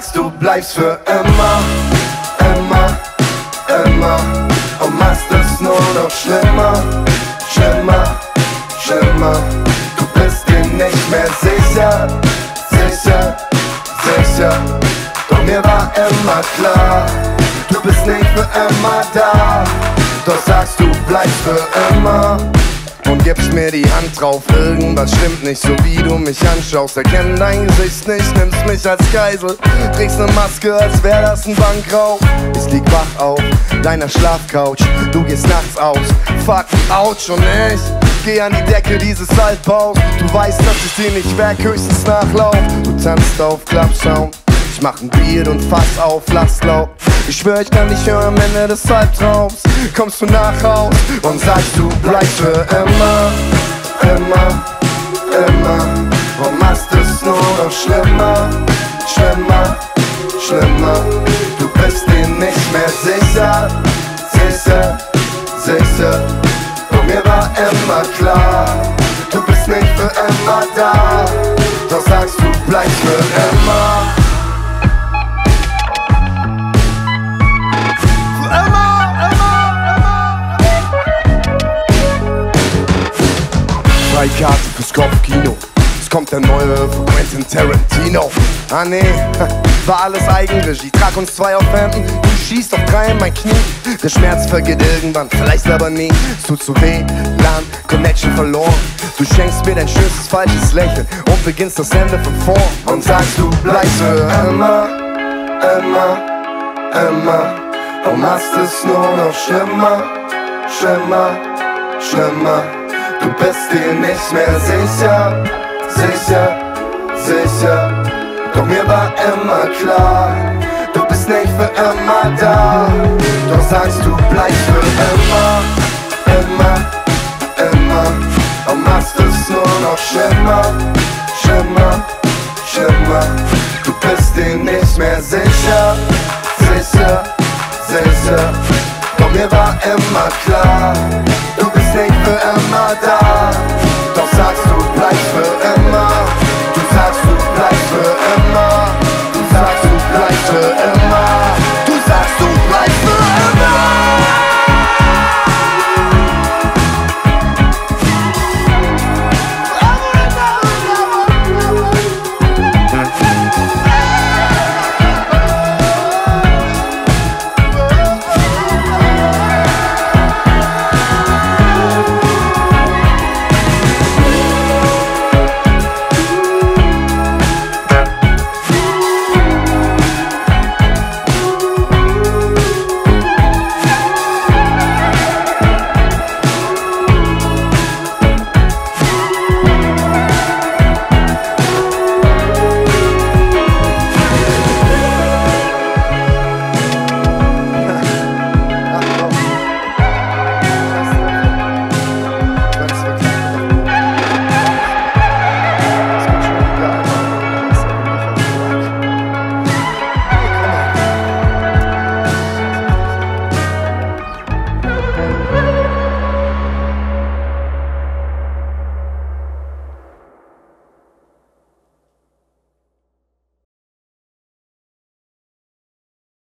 sagst du bleibst für immer, immer, immer und machst es nur noch schlimmer, schlimmer, schlimmer. Du bist dir nicht mehr sicher, sicher, sicher. Doch mir war immer klar, du bist nicht für immer da. Doch sagst du bleibst für immer und gibst mir die Hand drauf. Irgendwas stimmt nicht, so wie du mich anschaust. Erkenn dein Gesicht nicht, nimmst mich als Geisel. Trägst ne Maske, als wär das ein Bankraub. Ich lieg wach auf deiner Schlafcouch. Du gehst nachts aus. Fuck, ouch und ich geh an die Decke dieses Altbaus. Du weißt, dass ich dir nicht weg, höchstens nachlauf. Du tanzt auf Klappsound. Ich mach ein Bier und Fass auf, lass laut. Ich schwör, ich kann nicht hören am Ende des Halbtraums. Kommst du nach Haus und sagst, du bleibst für immer, immer, immer. Und machst es nur noch schlimmer, schlimmer, schlimmer. Du bist dir nicht mehr sicher, sicher, sicher. Und mir war immer klar, du bist nicht für immer da. Doch sagst du bleibst für immer. Freikarte fürs Kopfkino. Es kommt der neue für Quentin Tarantino. Ah nee, war alles Eigenregie. Trag uns zwei auf Händen, du schießt auf drei in mein Knie. Der Schmerz vergeht irgendwann, vielleicht aber nie. Es tut so weh, Land, Connection verloren. Du schenkst mir dein schönstes falsches Lächeln und beginnst das Ende von vorn. Und sagst du bleibst für immer, immer, immer. Und machst es nur noch schlimmer, schlimmer, schlimmer. Du bist dir nicht mehr sicher, sicher, sicher. Doch mir war immer klar, du bist nicht für immer da. Doch sagst du bleibst für immer, immer, immer. Und machst es nur noch schlimmer, schlimmer, schlimmer. Du bist dir nicht mehr sicher, sicher, sicher. Mir war immer klar, du bist nicht für immer da. Doch sagst du bleibst für immer.